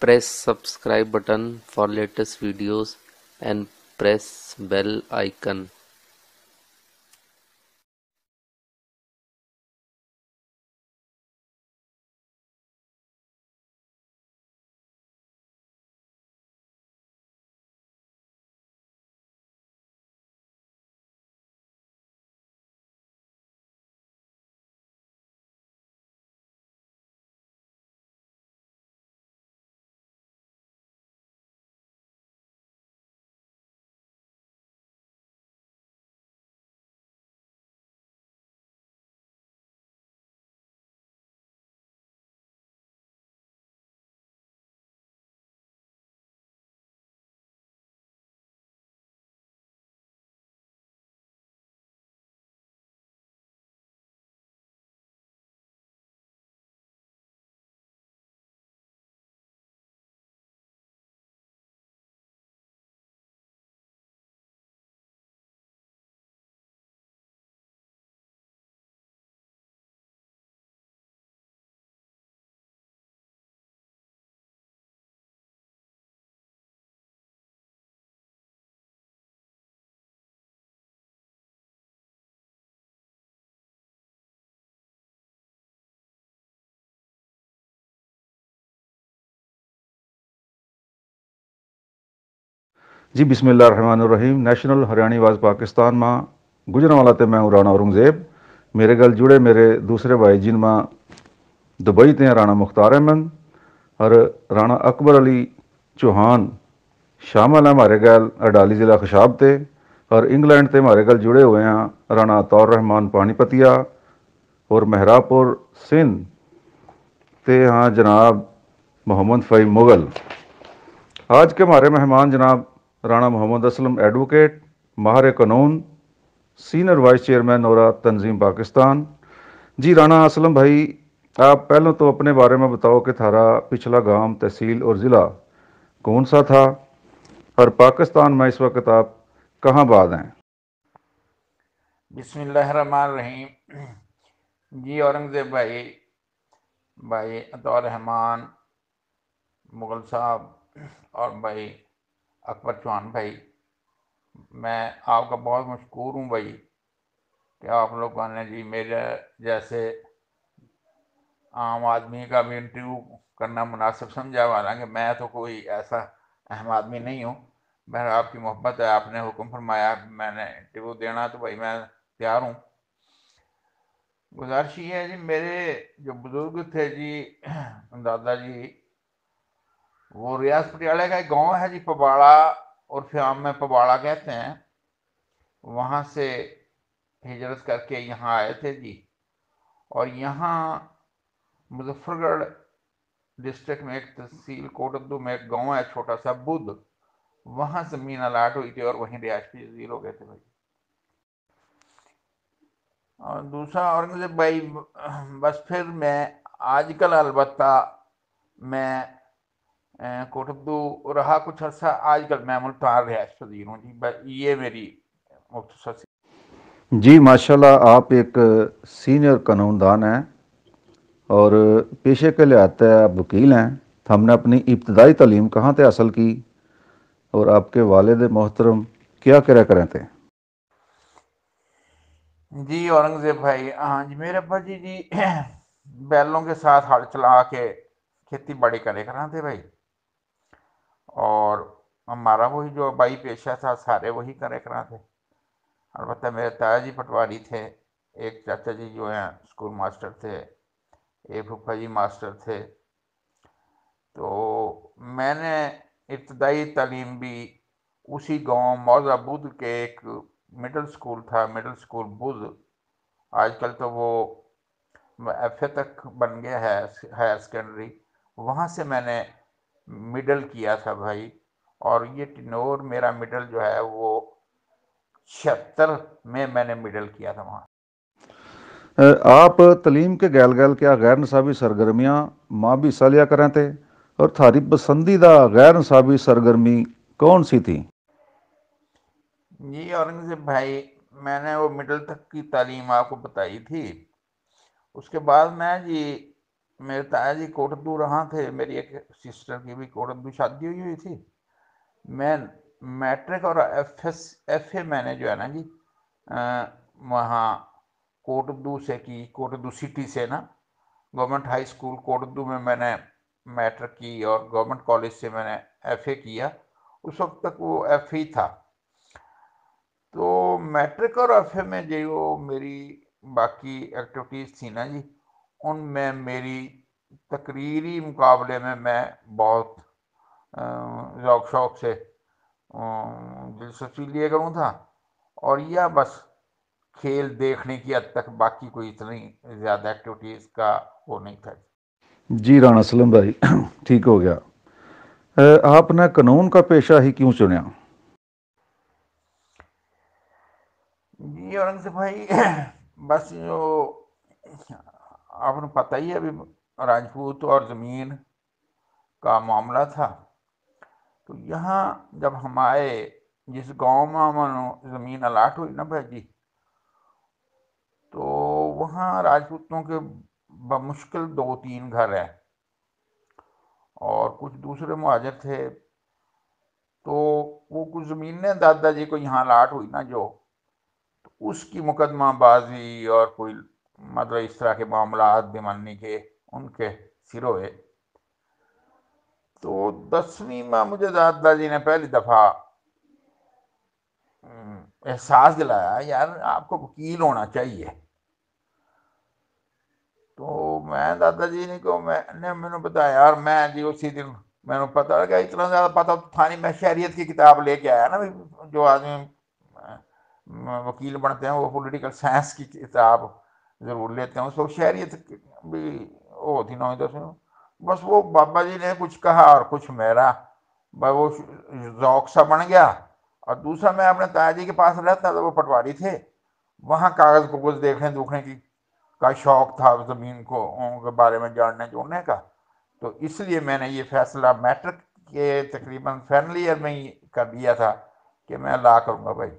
press subscribe button for latest videos and press bell icon جی بسم اللہ الرحمن الرحیم۔ National Haryanvi آواز پاکستان ماں۔ گجران والا تے میں ہوں رانا اورنگزیب۔ میرے گل جڑے میرے دوسرے بھائی جن ماں دبئی تے ہیں، رانا مختار احمد اور رانا اکبر علی چوہان۔ شامل ہیں ہمارے گل اڈالی ضلع خشاب تے اور انگلینڈ تے ہمارے گل جڑے ہوئے ہیں، رانا طور رحمان پانی پتیا اور مہراپور سندھ۔ تے ہاں جناب محمد فہیم مغل۔ آج کے ہمارے مہمان جناب رانا محمد اسلم ایڈوکیٹ، ماہر قانون، سینئر وائس چیئرمین نورا تنظیم پاکستان۔ جی رانا اسلم بھائی، آپ پہلے تو اپنے بارے میں بتاؤ کہ تھارا پچھلا گام، تحصیل اور ضلع کون سا تھا؟ اور پاکستان میں اس وقت آپ کہاں بعد ہیں؟ بسم اللہ الرحمن الرحیم۔ جی اورنگزیب بھائی بھائی عطا رحمان مغل صاحب اور بھائی اکبر چوہان بھائی، میں آپ کا بہت مشکور ہوں بھائی کہ آپ لوگوں نے جی میرے جیسے عام آدمی کا بھی انٹرویو کرنا مناسب سمجھا، حالانکہ میں تو کوئی ایسا اہم آدمی نہیں ہوں۔ میں آپ کی محبت ہے، آپ نے حکم فرمایا، میں نے انٹرویو دینا تو بھائی میں تیار ہوں۔ گزارش یہ ہے جی میرے جو بزرگ تھے جی دادا جی وہ ریاض پٹیالے کا ایک گاؤں ہے جی پباڑا، اور فیام میں پباڑا کہتے ہیں۔ وہاں سے ہجرت کر کے یہاں آئے تھے جی۔ اور یہاں مظفر گڑھ ڈسٹرکٹ میں ایک تحصیل کوٹدو میں ایک گاؤں ہے، چھوٹا سا بدھ۔ وہاں زمین الاٹ ہوئی تھی اور وہیں ریاض پہ جزیر ہو گئے تھے بھائی۔ اور دوسرا اورنگزیب بھائی، بس پھر میں آج کل البتہ میں کوٹبدو رہا کچھ عرصہ آج کل میں ملتان رہائش پذیر ہوں جی یہ میری مختصر سی جی ماشاءاللہ آپ ایک سینئر قانون دان ہیں اور پیشے کے لحاظ آپ وکیل ہیں ہم نے اپنی ابتدائی تعلیم کہاں تے حاصل کی اور آپ کے والد محترم کیا کرا کریں تھے جی اورنگزیب بھائی ہاں جی میرے ابا جی جی بیلوں کے ساتھ ہل چلا کے کھیتی باڑی کرے کرا تھے بھائی اور ہمارا وہی جو بائی پیشہ تھا، سارے وہی کرے کرا تھے۔ البتہ میرے تایا جی پٹواری تھے، ایک چاچا جی جو ہیں اسکول ماسٹر تھے، ایک پھپھا جی ماسٹر تھے۔ تو میں نے ابتدائی تعلیم بھی اسی گاؤں موضع بدھ کے ایک مڈل سکول تھا مڈل سکول بدھ۔ آج کل تو وہ ایف اے تک بن گیا ہے، ہائر سیکنڈری۔ وہاں سے میں نے مڈل کیا تھا بھائی؟ اور یہ ٹنور میرا مڈل جو ہے وہ چھہتر میں میں نے مڈل کیا تھا وہاں۔ آپ تعلیم کے گیل گیل کیا غیر نصابی سرگرمیاں ماں بھی حصہ لیا کریں تھے اور تھاری پسندیدہ غیر نصابی سرگرمی کون سی تھی؟ جی اورنگزیب بھائی میں نے وہ مڈل تک کی تعلیم آپ کو بتائی تھی۔ اس کے بعد میں جی میرے تایا جی کوٹدو رہا تھے، میری ایک سسٹر کی بھی کوٹدو شادی ہوئی ہوئی تھی۔ میں میٹرک اور ایف ایس ایف اے میں نے جو ہے نا جی وہاں کوٹدو سے کی، کوٹدو سٹی سے نا۔ گورنمنٹ ہائی اسکول کوٹدو میں میں نے میٹرک کی اور گورنمنٹ کالج سے میں نے ایف اے کیا۔ اس وقت تک وہ ایف ہی تھا۔ تو میٹرک اور ایف اے میں جو میری باقی ایکٹیویٹیز تھی نا جی ان میں میری تقریری مقابلے میں میں بہت ذوق شوق سے دلچسپی لیے کروں تھا۔ اور یا بس کھیل دیکھنے کی حد تک باقی کوئی اتنی زیادہ ایکٹیویٹیز کا وہ نہیں تھا۔ جی رانا سلم بھائی ٹھیک ہو گیا۔ آپ نے قانون کا پیشہ ہی کیوں چنیا؟ جی اورنگ بھائی بس جو آپ نے پتہ ہی ابھی راجپوت اور زمین کا معاملہ تھا۔ تو یہاں جب ہم آئے، جس گاؤں میں ہمیں زمین الاٹ ہوئی نا بھائی جی تو وہاں راجپوتوں کے بمشکل دو تین گھر ہیں اور کچھ دوسرے مہاجر تھے۔ تو وہ کچھ زمینیں دادا جی کو یہاں لاٹ ہوئی نا جو، تو اس کی مقدمہ بازی اور کوئی مطلب اس طرح کے معاملات بھی ماننے کے ان کے سروے تو دسویں میں مجھے دادا جی نے پہلی دفعہ احساس دلایا، یار، آپ کو وکیل ہونا چاہیے۔ تو میں دادا جی نے کو میں نے، میں بتایا، یار، میں جی اسی دن میں نے پتا لگا، اتنا زیادہ پتا تھا نہیں، میں شہریت کی کتاب لے کے آیا نا، جو آدمی وکیل بنتے ہیں، وہ پولیٹیکل سائنس کی کتاب ضرور لیتے ہیں۔ اس وقت شہریت بھی وہ ہوتی نو دس بس وہ بابا جی نے کچھ کہا اور کچھ میرا۔ وہ ذوق سا بن گیا۔ اور دوسرا میں اپنے تایا جی کے پاس رہتا تھا، وہ پٹواری تھے۔ وہاں کاغذ کو کچھ دیکھنے دوکھنے کی کا شوق تھا زمین کو کے بارے میں جاننے جوڑنے کا۔ تو اس لیے میں نے یہ فیصلہ میٹرک کے تقریباً فائنل ایئر میں ہی کر دیا تھا کہ میں لا کروں گا بھائی۔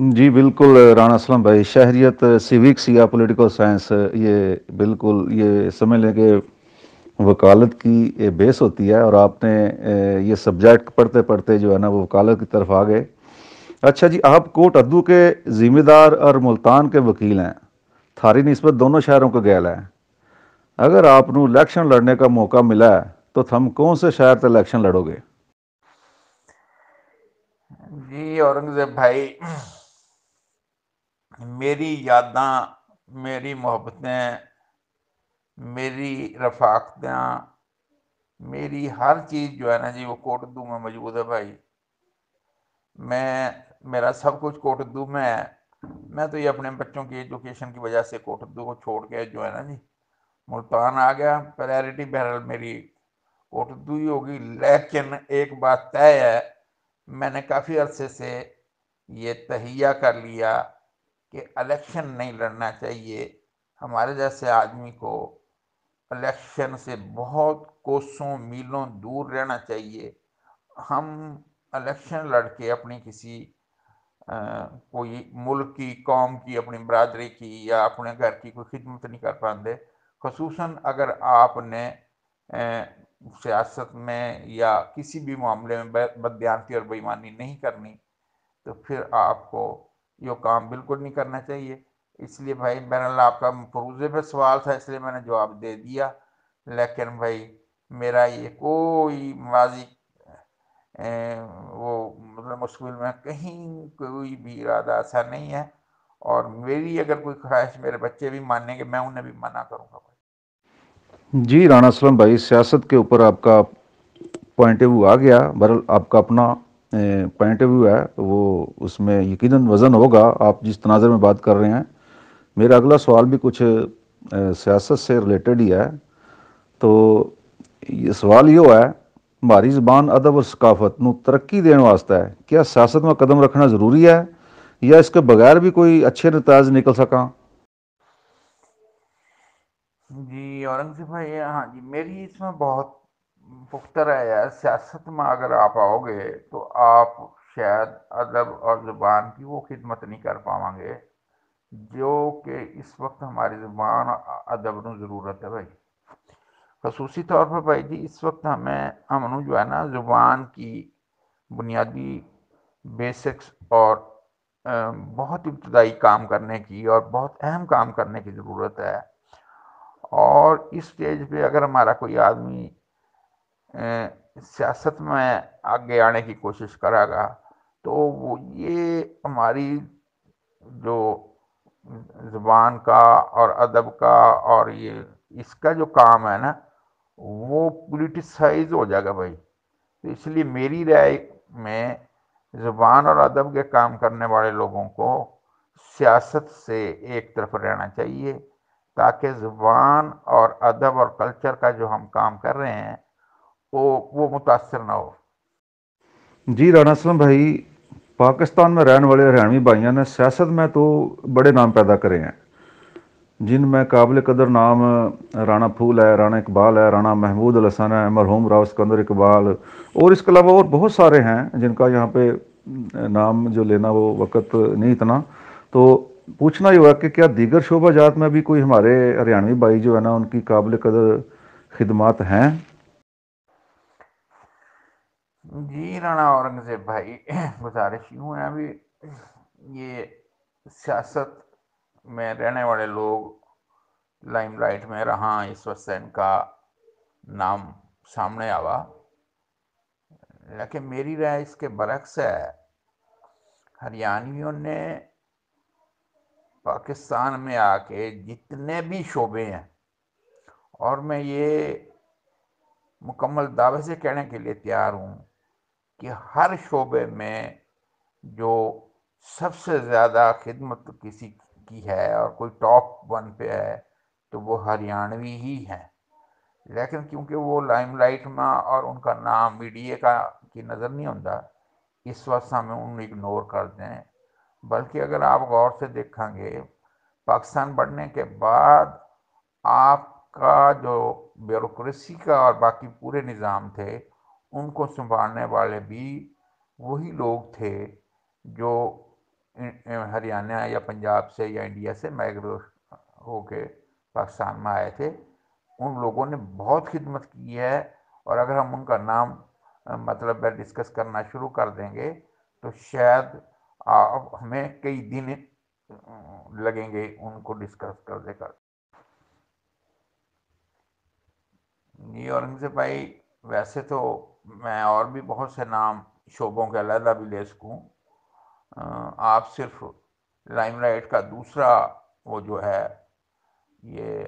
جی بالکل، رانا اسلم بھائی، شہریت سیوکس یا پولیٹیکل سائنس یہ بالکل، یہ سمجھ لیں کہ وکالت کی بیس ہوتی ہے اور آپ نے یہ سبجیکٹ پڑھتے پڑھتے جو ہے نا، وہ وکالت کی طرف آ گئے اچھا جی آپ کوٹ ادو کے ذمہ دار اور ملتان کے وکیل ہیں۔ تھاری نسبت دونوں شہروں کو گیل ہے۔ اگر آپ نو الیکشن لڑنے کا موقع ملا ہے، تو تھم کون سے شہر تے الیکشن لڑو گے؟ جی اورنگزیب بھائی میری یاداں، میری محبتیں، میری رفاقتیں میری ہر چیز جو ہے نا جی وہ کوٹدو میں موجود ہے بھائی۔ میں، میرا سب کچھ کوٹدو میں ہے میں تو یہ اپنے بچوں کی ایجوکیشن کی وجہ سے کوٹدو کو چھوڑ کے جو ہے نا جی ملتان آ گیا۔ پریارٹی بہرحال میری کوٹدو ہی ہوگی۔ لیکن ایک بات طے ہے، میں نے کافی عرصے سے یہ تہیہ کر لیا۔ کہ الیکشن نہیں لڑنا چاہیے۔ ہمارے جیسے آدمی کو الیکشن سے بہت کوسوں میلوں دور رہنا چاہیے۔ ہم الیکشن لڑ کے اپنی کسی کوئی ملک کی، قوم کی، اپنی برادری کی یا اپنے گھر کی کوئی خدمت نہیں کر پاتے خصوصاً اگر آپ نے سیاست میں یا کسی بھی معاملے میں بدیانتی اور بےمانی نہیں کرنی، تو پھر آپ کو یہ کام بالکل نہیں کرنا چاہیے۔ اس لیے بھائی بین اللہ آپ کا فروزے پہ سوال تھا، اس لیے میں نے جواب دے دیا۔ لیکن بھائی، میرا یہ کوئی ماضی وہ مطلب مشکل میں کہیں کوئی بھی ارادہ ایسا نہیں ہے۔ اور میری اگر کوئی خواہش میرے بچے بھی مانیں گے میں انہیں بھی منع کروں گا بھائی۔ جی رانا اسلم بھائی، سیاست کے اوپر آپ کا پوائنٹ آف ویو آ گیا۔ بہرحال آپ کا اپنا پوائنٹ آف ویو ہے، وہ اس میں یقیناً وزن ہوگا۔ آپ جس تناظر میں بات کر رہے ہیں، میرا اگلا سوال بھی کچھ سیاست سے ریلیٹڈ ہی ہے۔ تو یہ سوال یہ ہے ہماری زبان، ادب اور ثقافت نو ترقی دین واسطہ ہے۔ کیا سیاست میں قدم رکھنا ضروری ہے؟ یا اس کے بغیر بھی کوئی اچھے نتائج نکل سکا جی اورنگزیب بھائی ہاں جی میری اس میں بہت پختہ ہے سیاست میں اگر آپ آؤ گے تو آپ شاید ادب اور زبان کی وہ خدمت نہیں کر پاؤں گے، جو کہ اس وقت ہماری زبان ادب نو ضرورت ہے بھائی۔ خصوصی طور پر بھائی جی اس وقت ہمیں ہم جو ہے نا زبان کی بنیادی بیسکس اور بہت ابتدائی کام کرنے کی اور بہت اہم کام کرنے کی ضرورت ہے۔ اور اس سٹیج پہ اگر ہمارا کوئی آدمی سیاست میں آگے آنے کی کوشش کرے گا، تو وہ یہ ہماری جو زبان کا اور ادب کا اور یہ اس کا جو کام ہے نا، وہ پولیٹیسائز ہو جائے گا بھائی۔ تو اس لیے میری رائے میں زبان اور ادب کے کام کرنے والے لوگوں کو سیاست سے ایک طرف رہنا چاہیے، تاکہ زبان اور ادب اور کلچر کا جو ہم کام کر رہے ہیں وہ وہ متاثر نہ ہو۔ جی رانا اسلم بھائی، پاکستان میں رہنے والے ہریانوی بھائیوں نے سیاست میں تو بڑے نام پیدا کرے ہیں۔ جن میں قابل قدر نام رانا پھول ہے، رانا اقبال ہے، رانا محمود الحسن ہے، مرحوم راؤ سکندر اقبال، اور اس کے علاوہ اور بہت سارے ہیں جن کا یہاں پہ نام جو لینا وہ وقت نہیں اتنا۔ تو پوچھنا یہ ہوا کہ کیا دیگر شعبہ جات میں بھی کوئی ہمارے ہریانوی بھائی جو ہے نا، ان کی قابل قدر خدمات ہیں؟ جی رانا اورنگزیب بھائی گزارش یوں ہے ابھی یہ سیاست میں رہنے والے لوگ لائم لائٹ میں رہا اس وقت سے ان کا نام سامنے آوا۔ لیکن میری رائے اس کے برعکس ہے۔ ہریانویوں نے پاکستان میں آ کے جتنے بھی شعبے ہیں، اور میں یہ مکمل دعوے سے کہنے کے لیے تیار ہوں کہ ہر شعبے میں جو سب سے زیادہ خدمت کسی کی ہے اور کوئی ٹاپ ون پہ ہے تو وہ ہریانوی ہی ہیں۔ لیکن کیونکہ وہ لائم لائٹ میں اور ان کا نام میڈیا کا کی نظر نہیں ہوتا اس وقت ہمیں ان اگنور کر دیں۔ بلکہ اگر آپ غور سے دیکھیں گے، پاکستان بڑھنے کے بعد آپ کا جو بیوروکریسی کا اور باقی پورے نظام تھے ان کو سنبھالنے والے بھی وہی لوگ تھے جو ہریانہ یا پنجاب سے یا انڈیا سے مائگرو ہو کے پاکستان میں آئے تھے۔ ان لوگوں نے بہت خدمت کی ہے اور اگر ہم ان کا نام مطلب ڈسکس کرنا شروع کر دیں گے تو شاید آپ ہمیں کئی دن، لگیں گے ان کو ڈسکس کر دے کر جی اورنگزیب بھائی، ویسے تو میں اور بھی بہت سے نام شعبوں کے علیحدہ بھی لے سکوں۔ آپ صرف لائم لائٹ کا دوسرا وہ جو ہے، یہ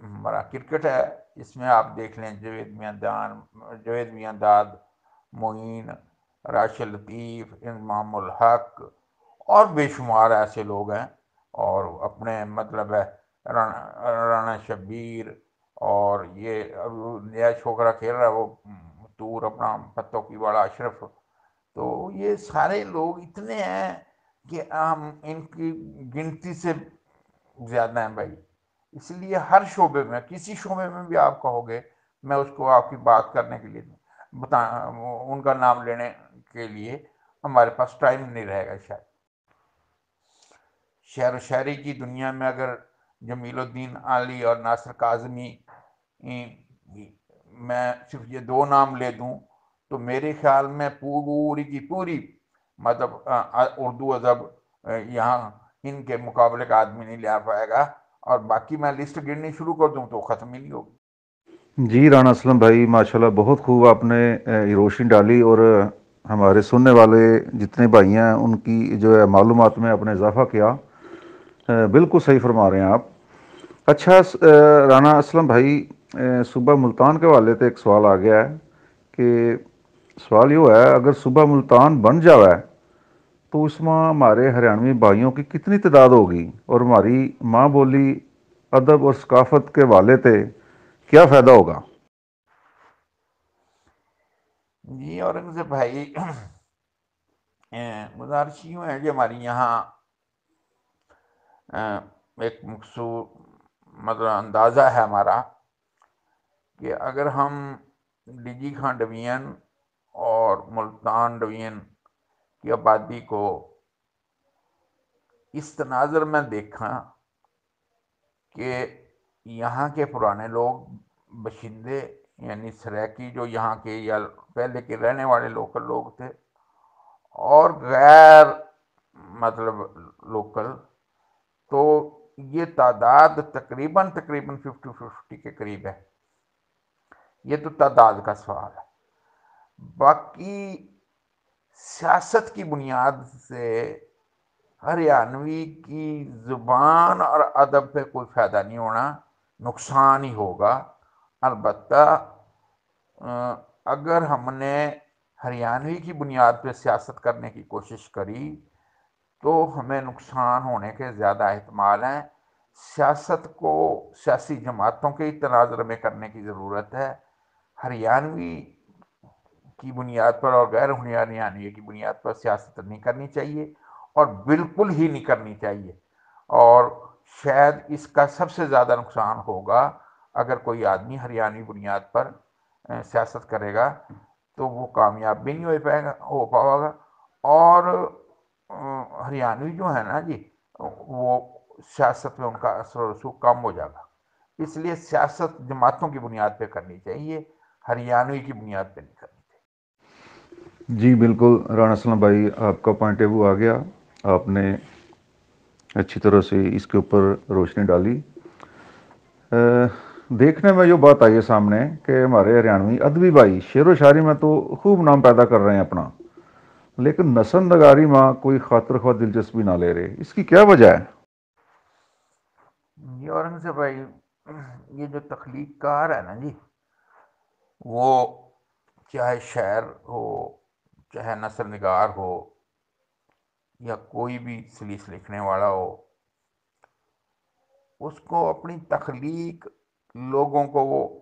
ہمارا کرکٹ ہے، اس میں آپ دیکھ لیں جوید میاں دان جوید میاں داد، معین، راشد لطیف، امام الحق اور بے شمار ایسے لوگ ہیں۔ اور اپنے مطلب ہے رانا شبیر اور یہ اب نیا چھوکرا کھیل رہا ہے، وہ تور اپنا پتوں کی والا اشرف۔ تو یہ سارے لوگ اتنے ہیں کہ ہم ان کی گنتی سے زیادہ ہیں بھائی۔ اس لیے ہر شعبے میں، کسی شعبے میں بھی آپ کہو گے، میں اس کو آپ کی بات کرنے کے لیے بتا، ان کا نام لینے کے لیے ہمارے پاس ٹائم نہیں رہے گا شاید۔ شہر و شہری کی دنیا میں اگر جمیل الدین علی اور ناصر کاظمی میں صرف یہ دو نام لے دوں تو میرے خیال میں پوری کی پوری مطلب اردو ادب یہاں ان کے مقابلے کا آدمی نہیں لے پائے گا اور باقی میں لسٹ گرنی شروع کر دوں تو ختم ہی نہیں ہوگی۔ جی رانا اسلم بھائی، ماشاءاللہ بہت خوب آپ نے روشنی ڈالی اور ہمارے سننے والے جتنے بھائی ہیں، ان کی جو ہے معلومات میں اپنے اضافہ کیا۔ بالکل صحیح فرما رہے ہیں آپ۔ اچھا رانا اسلم بھائی صبح ملتان کے والے سے ایک سوال آ گیا ہے کہ سوال یہ ہے، اگر صبح ملتان بن جاوے تو اس میں ہمارے ہریانوی بھائیوں کی کتنی تعداد ہوگی؟ اور ہماری ماں بولی، ادب اور ثقافت کے والے تھے کیا فائدہ ہوگا؟ جی اورنگزیب بھائی گزارش یوں ہے کہ ہماری یہاں ایک مخصوص مطلب اندازہ ہے ہمارا۔ کہ اگر ہم ڈیجی خان ڈویژن اور ملتان ڈویژن کی آبادی کو اس تناظر میں دیکھا کہ یہاں کے پرانے لوگ بشندے یعنی سریکی جو یہاں کے یا پہلے کے رہنے والے لوکل لوگ تھے اور غیر مطلب لوکل، تو یہ تعداد تقریباً تقریباً ففٹی ففٹی کے قریب ہے۔ یہ تو تعداد کا سوال ہے۔ باقی سیاست کی بنیاد سے ہریانوی کی زبان اور ادب پہ کوئی فائدہ نہیں ہونا نقصان ہی ہوگا۔ البتہ اگر ہم نے ہریانوی کی بنیاد پہ سیاست کرنے کی کوشش کری تو ہمیں نقصان ہونے کے زیادہ احتمال ہیں۔ سیاست کو، سیاسی جماعتوں کے تناظر میں کرنے کی ضرورت ہے۔ ہریانوی کی بنیاد پر اور غیر ہریانوی کی بنیاد پر سیاست نہیں کرنی چاہیے اور بالکل ہی نہیں کرنی چاہیے اور شاید اس کا سب سے زیادہ نقصان ہوگا اگر کوئی آدمی ہریانوی بنیاد پر سیاست کرے گا تو وہ کامیاب بھی نہیں ہو پائے گا، ہو پاؤ گا۔ اور ہریانوی جو ہے نا جی وہ سیاست میں ان کا اثر و رسوخ کم ہو جائے گا۔ اس لیے سیاست جماعتوں کی بنیاد پہ کرنی چاہیے۔ ہریانوی کی بنیاد پہ نہیں کرنی چاہیے جی بالکل رانا اسلم بھائی آپ کا پوائنٹ آف آ گیا۔ آپ نے اچھی طرح سے اس کے اوپر روشنی ڈالی۔ دیکھنے میں جو بات آئی ہے سامنے کہ ہمارے ہریانوی ادبی بھائی شعر و شاعری میں تو خوب نام پیدا کر رہے ہیں اپنا لیکن نسل نگاری ماں کوئی خاطر خواہ دلچسپی نہ لے رہے۔ اس کی کیا وجہ ہے؟ اورنگ سے بھائی یہ جو تخلیق کار ہے نا جی وہ چاہے شعر ہو، چاہے نثر نگار ہو یا کوئی بھی سلیس لکھنے والا ہو، اس کو اپنی تخلیق لوگوں کو وہ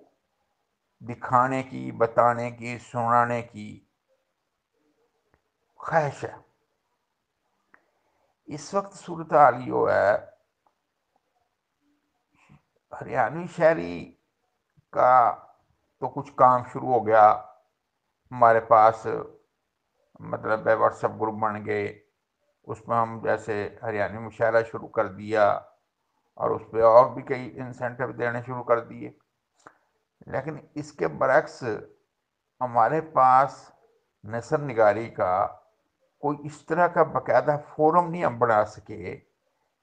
دکھانے کی، بتانے کی، سنانے کی خواہش ہے۔ اس وقت صورتحال یہ ہے، ہریانوی شہری کا تو کچھ کام شروع ہو گیا۔ ہمارے پاس مطلب واٹس ایپ گروپ بن گئے۔ اس میں ہم جیسے ہریانوی مشاعرہ شروع کر دیا اور اس پہ اور بھی کئی انسینٹو دینے شروع کر دیے۔ لیکن اس کے برعکس ہمارے پاس نثر نگاری کا کوئی اس طرح کا باقاعدہ فورم نہیں ہم بنا سکے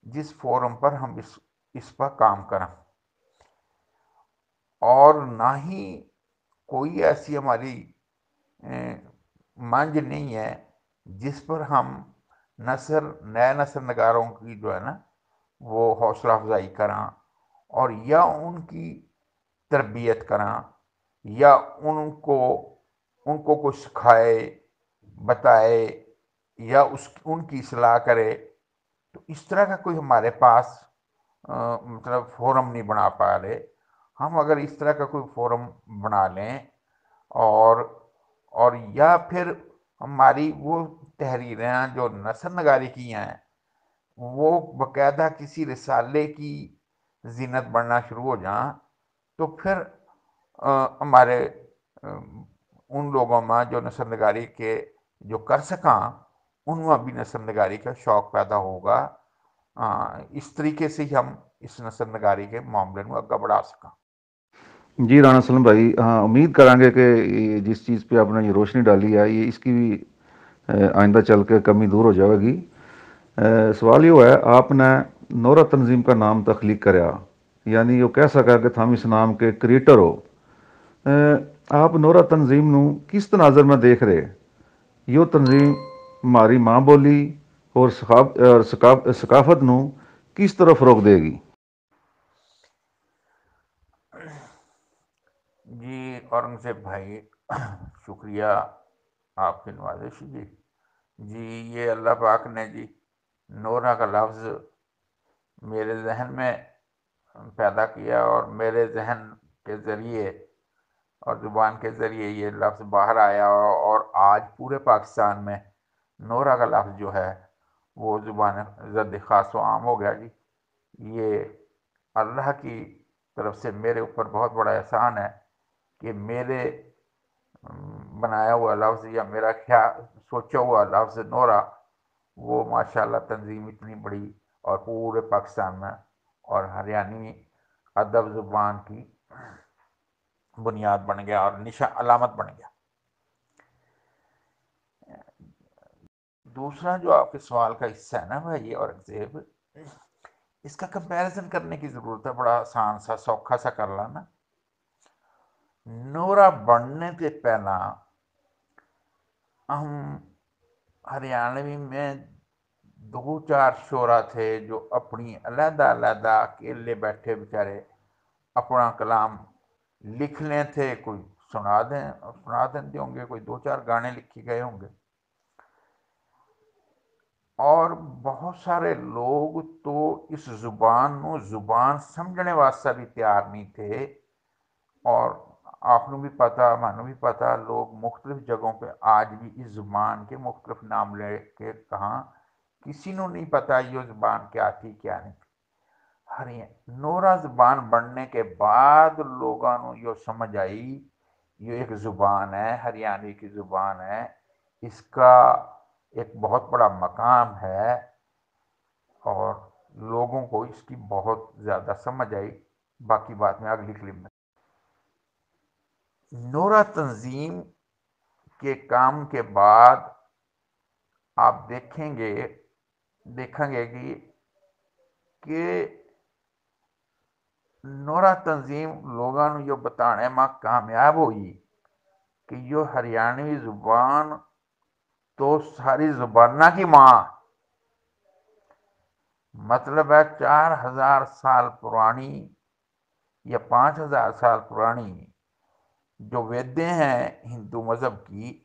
جس فورم پر ہم اس اس پر کام کریں۔ اور نہ ہی کوئی ایسی ہماری منج نہیں ہے جس پر ہم نثر، نئے نثر نگاروں کی جو ہے نا، وہ حوصلہ افزائی کریں اور یا ان کی تربیت کریں یا ان کو ان کو کچھ سکھائے، بتائے یا اس، ان کی اصلاح کرے، تو اس طرح کا کوئی ہمارے پاس مطلب فورم نہیں بنا پا رہے۔ ہم اگر اس طرح کا کوئی فورم بنا لیں اور اور یا پھر ہماری وہ تحریریں جو نثر نگاری کی ہیں، وہ باقاعدہ کسی رسالے کی زینت بڑھنا شروع ہو جائیں تو پھر ہمارے ان لوگوں میں جو نثر نگاری کے جو کر سکاں، ان میں بھی نثر نگاری کا شوق پیدا ہوگا۔ اس طریقے سے ہی ہم اس نثر نگاری کے معاملے میں آگے بڑھا سکاں۔ جی رانا سلم بھائی ہاں امید کریں گے کہ جس چیز پہ آپ نے یہ روشنی ڈالی ہے، یہ اس کی بھی آئندہ چل کے کمی دور ہو جائے گی۔ سوال یہ ہے، آپ نے نورا تنظیم کا نام تخلیق کریا۔ یعنی وہ کہہ سکا کہ تھم اس نام کے کریٹر ہو۔ آپ نورا تنظیم نو کس تناظر میں دیکھ رہے؟ یہ تنظیم ہماری ماں بولی اور ثقافت نو کس طرح فروغ دے گی؟ جی اورنگزیب بھائی، شکریہ آپ کی نوازش جی۔ جی یہ اللہ پاک نے جی نورا کا لفظ میرے ذہن میں پیدا کیا اور میرے ذہن کے ذریعے اور زبان کے ذریعے یہ لفظ باہر آیا اور آج پورے پاکستان میں نورا کا لفظ جو ہے وہ زبان زد خاص و عام ہو گیا جی۔ یہ اللہ کی طرف سے میرے اوپر بہت بڑا احسان ہے۔ کہ میرے، بنایا ہوا لفظ یا میرا خیال، سوچا ہوا لفظ نورا، وہ ماشاء اللہ تنظیم اتنی بڑی اور پورے پاکستان میں اور ہریانوی ادب زبان کی بنیاد بن گیا اور نشا علامت بن گیا۔ دوسرا جو آپ کے سوال کا حصہ ہے نا بھائی اورنگزیب اس کا کمپیریزن کرنے کی ضرورت ہے، بڑا آسان سا، سوکھا سا کر لانا۔ نورا بڑھنے سے پہلا ہم ہریانوی میں دو چار شعرا تھے جو اپنی علیحدہ علیحدہ اکیلے بیٹھے بیچارے اپنا کلام لکھ لیں تھے، کوئی سنا دیں سنا دیں ہوں گے، کوئی دو چار گانے لکھی گئے ہوں گے۔ اور بہت سارے لوگ تو اس زبان نو زبان سمجھنے واسطہ بھی تیار نہیں تھے اور آپ بھی پتا مانو بھی پتا لوگ مختلف جگہوں پہ آج بھی اس زبان کے مختلف نام لے کے کہاں کسی نو نہیں پتا یہ زبان کیا تھی، کیا نہیں تھی۔ ہری نورا زبان بڑھنے کے بعد لوگوں یہ سمجھ آئی، یہ ایک زبان ہے، ہریانوی کی زبان ہے، اس کا ایک بہت بڑا مقام ہے اور لوگوں کو اس کی بہت زیادہ سمجھ آئی۔ باقی بات میں اگلی کلپ میں نورا تنظیم کے کام کے بعد آپ دیکھیں گے دیکھیں گے کہ نورا تنظیم لوگوں یہ بتانے میں کامیاب ہوئی کہ یہ ہریانوی زبان تو ساری زبانہ کی ماں۔ مطلب ہے چار ہزار سال پرانی یا پانچ ہزار سال پرانی۔ جو ویدیں ہیں ہندو مذہب کی،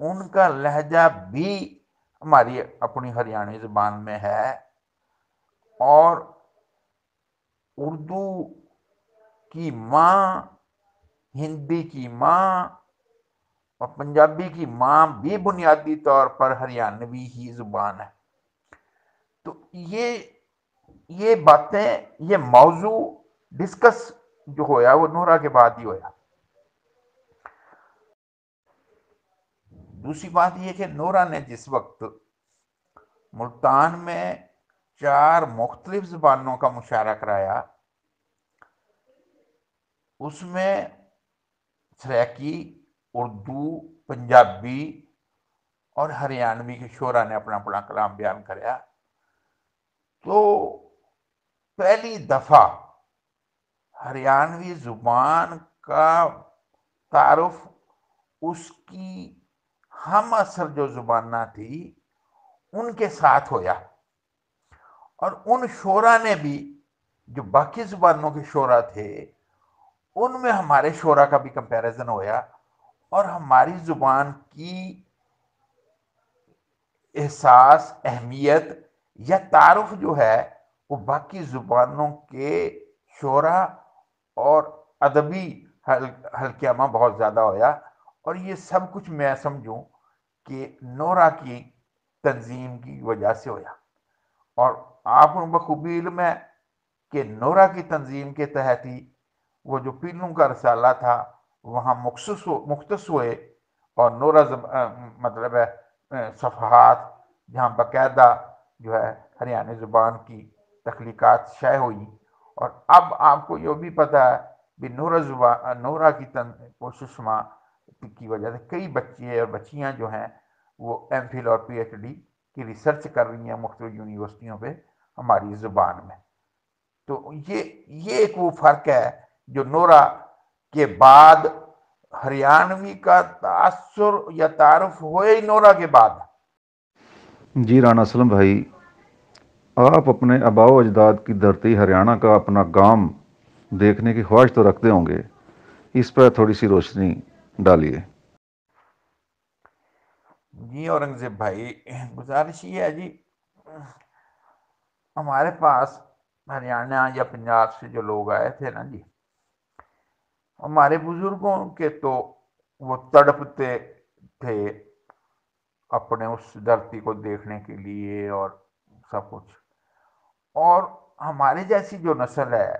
ان کا لہجہ بھی ہماری اپنی ہریانی زبان میں ہے۔ اور اردو کی ماں، ہندی کی ماں اور پنجابی کی ماں بھی بنیادی طور پر ہریانوی ہی زبان ہے۔ تو یہ یہ باتیں، یہ موضوع ڈسکس جو ہویا وہ نورا کے بعد ہی ہویا۔ دوسری بات یہ کہ نورا نے جس وقت ملتان میں چار مختلف زبانوں کا مشاعرہ کرایا، اس میں سریکی اردو، پنجابی اور ہریانوی کے شعرا نے اپنا اپنا کلام بیان کریا۔ تو پہلی دفعہ ہریانوی زبان کا تعارف اس کی ہم اثر جو زبانہ تھی، ان کے ساتھ ہویا۔ اور ان شعرا نے بھی، جو باقی زبانوں کے شعرا تھے، ان میں ہمارے شعرا کا بھی کمپیریزن ہویا۔ اور ہماری زبان کی احساس، اہمیت یا تعارف جو ہے، وہ باقی زبانوں کے شعرا اور ادبی حلقیامہ بہت زیادہ ہویا۔ اور یہ سب کچھ میں سمجھوں کہ نورا کی تنظیم کی وجہ سے ہویا۔ اور آپ بخوبی علم ہے کہ نورا کی تنظیم کے تحت ہی وہ جو پیلوں کا رسالہ تھا، وہاں مخصوص مختص ہوئے اور نورا مطلب ہے صفحات جہاں باقاعدہ جو ہے ہریانہ زبان کی تخلیقات شائع ہوئی۔ اور اب آپ کو یہ بھی پتا ہے کہ نورا زبان نورا کی تن، کوشش ماں کی وجہ سے کئی بچے اور بچیاں جو ہیں وہ ایم فل اور پی ایچ ڈی کی ریسرچ کر رہی ہیں مختلف یونیورسٹیوں پہ ہماری زبان میں۔ تو یہ یہ ایک وہ فرق ہے جو نورا کے بعد ہریانوی کا تاثر یا تعارف ہوئے ہی نورا کے بعد۔ جی رانا سلم بھائی، آپ اپنے آبا و اجداد کی دھرتی ہریانہ کا اپنا گام دیکھنے کی خواہش تو رکھتے ہوں گے۔ اس پر تھوڑی سی روشنی ڈالیے۔ جی اورنگزیب بھائی، گزارش یہ ہے جی ہمارے پاس ہریانہ یا پنجاب سے جو لوگ آئے تھے نا جی ہمارے بزرگوں کے تو وہ تڑپتے تھے اپنے اس دھرتی کو دیکھنے کے لیے اور سب کچھ۔ اور ہمارے جیسی جو نسل ہے،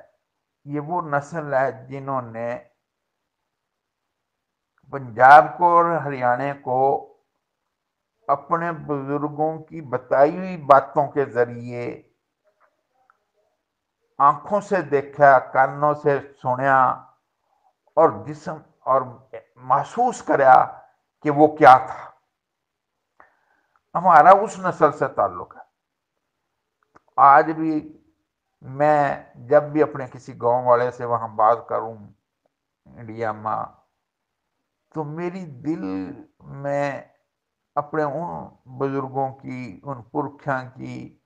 یہ وہ نسل ہے جنہوں نے پنجاب کو اور ہریانہ کو اپنے بزرگوں کی بتائی ہوئی باتوں کے ذریعے آنکھوں سے دیکھا، کانوں سے سنیا اور جسم اور محسوس کریا کہ وہ کیا تھا۔ ہمارا اس نسل سے تعلق ہے۔ آج بھی میں جب بھی اپنے کسی گاؤں والے سے وہاں بات کروں، انڈیا میں تو میری دل میں اپنے ان بزرگوں کی، ان پرکھیاں کی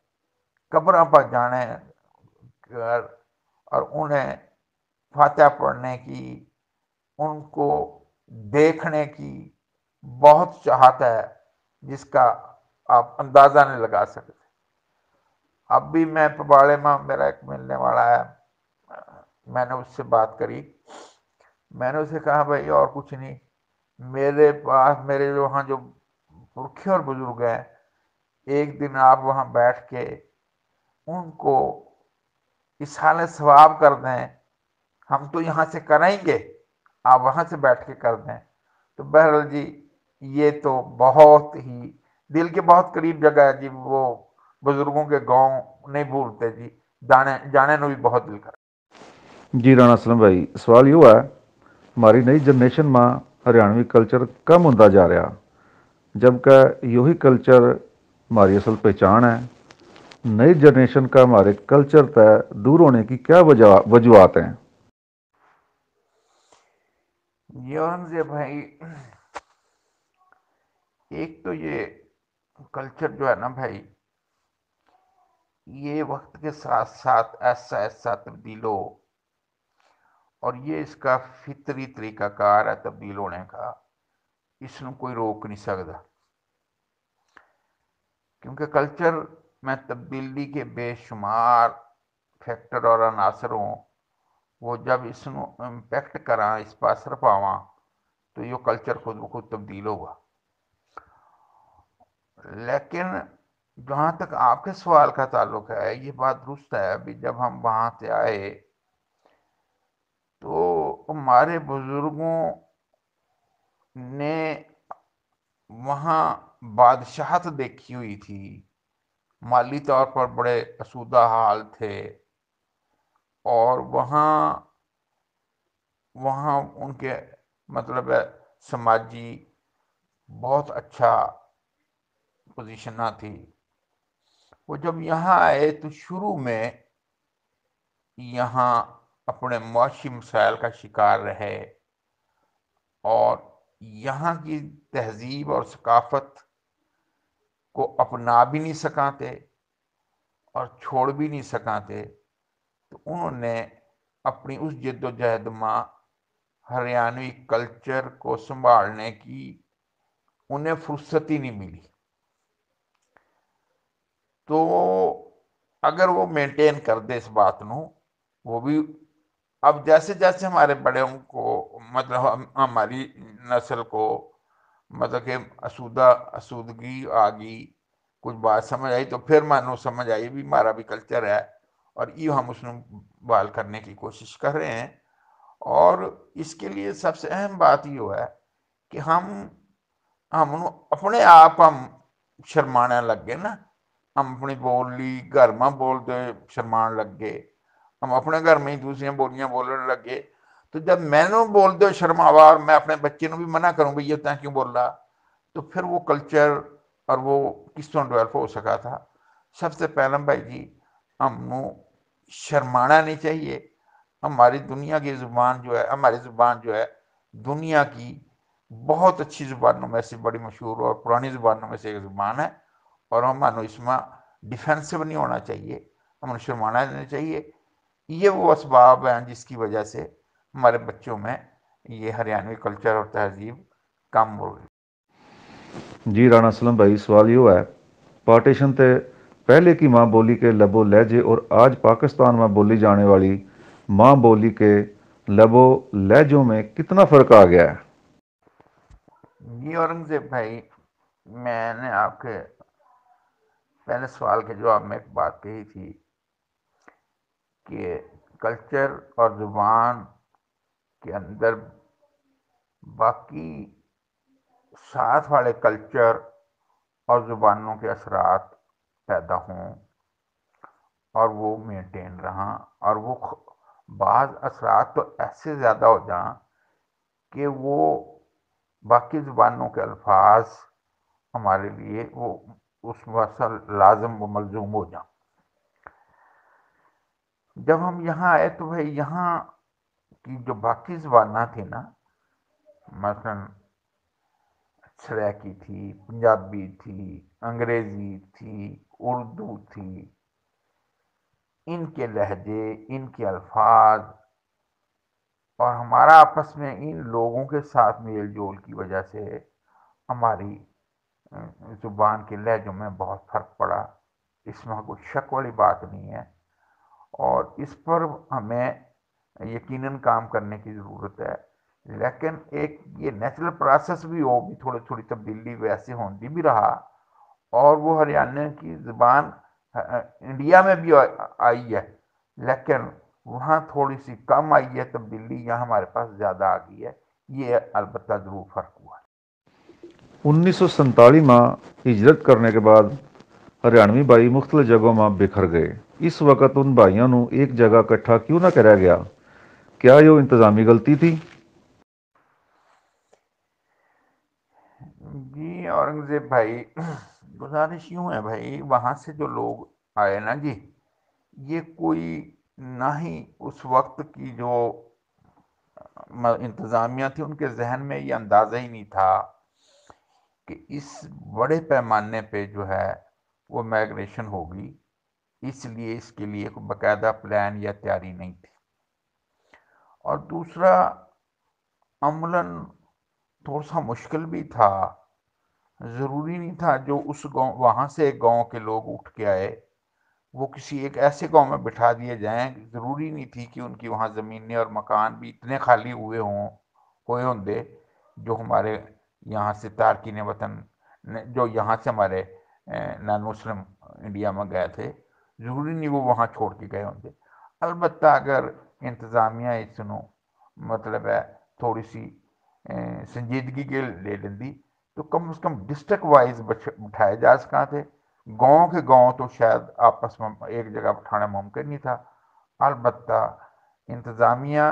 قبروں پر جانے اور انہیں فاتحہ پڑھنے کی، ان کو دیکھنے کی بہت چاہت ہے جس کا آپ اندازہ نہیں لگا سکتے۔ اب بھی میں پباڑے میں، میرا ایک ملنے والا ہے، میں نے اس سے بات کری۔ میں نے اسے کہا، بھائی اور کچھ نہیں۔ میرے پاس میرے وہاں جو پرکھے اور بزرگ ہیں، ایک دن آپ وہاں بیٹھ کے ان کو اس حال ثواب کر دیں، ہم تو یہاں سے کرائیں گے، آپ وہاں سے بیٹھ کے کر دیں۔ تو بہرحال جی یہ تو بہت ہی دل کے بہت قریب جگہ ہے جی وہ بزرگوں کے گاؤں نہیں بھولتے جی۔ جانے جانے بھی بہت دل کر جی رانا اسلم بھائی، سوال یہ ہوا ہے ہماری نئی جنریشن میں ہریانوی کلچر کم ہوتا جا رہا جبکہ یہی کلچر ہماری اصل پہچان ہے نئی جنریشن کا ہمارے کلچر تے دور ہونے کی کیا وجوہات ہیں یہ بھائی ایک تو یہ کلچر جو ہے نا بھائی یہ وقت کے ساتھ ساتھ ایسا ایسا تبدیل ہو اور یہ اس کا فطری طریقہ کار ہے تبدیل ہونے کا۔ اس میں کوئی روک نہیں سکتا۔ کیونکہ کلچر میں تبدیلی کے بے شمار فیکٹر اور عناصر ہوں، وہ جب اس نو امپیکٹ کرا اس پر اثر پاواں تو یہ کلچر خود بخود تبدیل ہوگا۔ لیکن جہاں تک آپ کے سوال کا تعلق ہے، یہ بات درست ہے ابھی جب ہم وہاں سے آئے تو ہمارے بزرگوں نے وہاں بادشاہت دیکھی ہوئی تھی۔ مالی طور پر بڑے اسودہ حال تھے۔ اور وہاں وہاں ان کے مطلب ہے، سماجی بہت اچھا پوزیشن نہ تھی۔ وہ جب یہاں آئے تو شروع میں یہاں اپنے معاشی مسائل کا شکار رہے اور یہاں کی تہذیب اور ثقافت کو اپنا بھی نہیں سکاتے اور چھوڑ بھی نہیں سکاتے، تو انہوں نے اپنی اس جد و جہد ماں ہریانوی کلچر کو سنبھالنے کی انہیں فرصت ہی نہیں ملی۔ تو اگر وہ مینٹین کر دے اس بات نو، وہ بھی اب جیسے جیسے ہمارے بڑے کو مطلب ہماری نسل کو مطلب کہ اسودہ اسودگی آ گئی، کچھ بات سمجھ آئی تو پھر مانو سمجھ آئی، بھی ہمارا بھی کلچر ہے اور یہ ہم اس میں بال کرنے کی کوشش کر رہے ہیں۔ اور اس کے لیے سب سے اہم بات یہ ہے کہ ہم ہم اپنے آپ ہم شرمانے لگ گئے نا۔ ہم اپنی بولی گھر میں بولتے شرمان لگ گئے۔ ہم اپنے گھر میں ہی دوسری بولیاں بولنے لگ گئے۔ تو جب میں نے بول دو شرماوا اور میں اپنے بچے نو بھی منع کروں گا یہ تین کیوں بول رہا؟ تو پھر وہ کلچر اور وہ کس طرح ڈیولپ ہو سکا تھا؟ سب سے پہلے بھائی جی ہم نو شرمانا نہیں چاہیے۔ ہماری دنیا کی زبان جو ہے، ہماری زبان جو ہے، دنیا کی بہت اچھی زبانوں میں سے بڑی مشہور اور پرانی زبانوں میں سے ایک زبان ہے۔ اور ہم مانو اس میں ڈیفینسو نہیں ہونا چاہیے۔ ہم نے شرمانا دینا چاہیے۔ یہ وہ اسباب ہیں جس کی وجہ سے ہمارے بچوں میں یہ ہریانوی کلچر اور تہذیب کم ہو گئی۔ جی رانا سلم بھائی سوال یہ ہے پارٹیشن تے پہلے کی ماں بولی کے لبو لہجے اور آج پاکستان میں بولی جانے والی ماں بولی کے لبو لہجوں میں کتنا فرق آ گیا ہے؟ جی اورنگزیب بھائی میں نے آپ کے پہلے سوال کے جواب میں ایک بات کہی تھی۔ کہ کلچر اور زبان کے اندر باقی ساتھ والے کلچر اور زبانوں کے اثرات پیدا ہوں اور وہ مینٹین رہا اور وہ بعض اثرات تو ایسے زیادہ ہو جائیں کہ وہ باقی زبانوں کے الفاظ ہمارے لیے وہ اس مسل لازم و ملزوم ہو جائیں جب ہم یہاں آئے تو بھائی یہاں کی جو باقی زبانیں تھیں نا، مثلا سریکی تھی، پنجابی تھی، انگریزی تھی، اردو تھی، ان کے لہجے، ان کے الفاظ، اور ہمارا آپس میں ان لوگوں کے ساتھ میل جول کی وجہ سے ہماری زبان کے لہجوں میں بہت فرق پڑا۔ اس میں کوئی شک والی بات نہیں ہے۔ اور اس پر ہمیں یقیناً کام کرنے کی ضرورت ہے۔ لیکن ایک یہ نیچرل پروسیس بھی ہو، بھی تھوڑی تھوڑی تبدیلی ویسے ہوتی بھی رہا اور وہ ہریانہ کی زبان انڈیا میں بھی آئی ہے، لیکن وہاں تھوڑی سی کم آئی ہے، تبدیلی یہاں ہمارے پاس زیادہ آ گئی ہے، یہ البتہ ضرور فرق ہوا انیس سو سنتالی ماہ ہجرت کرنے کے بعد ہریانوی بھائی مختلف جگہوں میں بکھر گئے۔ اس وقت ان بھائیوں نو ایک جگہ کٹھا کیوں نہ کرا گیا؟ کیا یہ انتظامی غلطی تھی؟ جی اورنگزیب بھائی گزارش یوں ہے بھائی، وہاں سے جو لوگ آئے نا جی یہ کوئی نہ ہی اس وقت کی جو انتظامیہ تھی، ان کے ذہن میں یہ اندازہ ہی نہیں تھا کہ اس بڑے پیمانے پہ جو ہے وہ مائگریشن ہوگی۔ اس لیے اس کے لیے کوئی باقاعدہ پلان یا تیاری نہیں تھی۔ اور دوسرا، عملاً تھوڑا سا مشکل بھی تھا، ضروری نہیں تھا جو اس گاؤں، وہاں سے ایک گاؤں کے لوگ اٹھ کے آئے، وہ کسی ایک ایسے گاؤں میں بٹھا دیے جائیں۔ ضروری نہیں تھی کہ ان کی وہاں زمینیں اور مکان بھی اتنے خالی ہوئے ہوں ہوئے ہوں دے، جو ہمارے یہاں سے تارکین وطن، جو یہاں سے ہمارے نان مسلم انڈیا میں گئے تھے۔ ضروری نہیں وہ وہاں چھوڑ کے گئے ہوں گے۔ البتہ اگر انتظامیہ اس نو مطلب ہے تھوڑی سی سنجیدگی کے لے لیندی، تو کم از کم ڈسٹرک وائز بٹھائے جا سکا تھے۔ گاؤں کے گاؤں تو شاید آپس میں ایک جگہ بٹھانا ممکن نہیں تھا۔ البتہ انتظامیہ